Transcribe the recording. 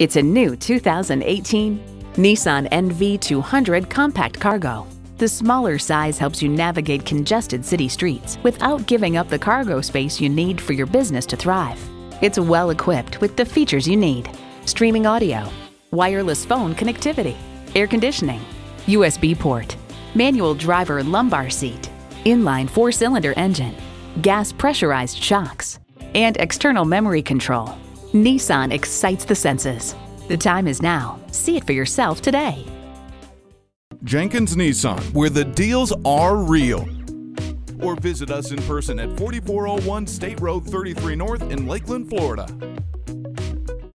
It's a new 2018 Nissan NV200 Compact Cargo. The smaller size helps you navigate congested city streets without giving up the cargo space you need for your business to thrive. It's well equipped with the features you need streaming audio, wireless phone connectivity, air conditioning, USB port, manual driver lumbar seat, inline four cylinder engine, gas pressurized shocks, and external memory control. Nissan excites the senses. The time is now. See it for yourself today. Jenkins Nissan, where the deals are real. Or visit us in person at 4401 State Road 33 North in Lakeland, Florida.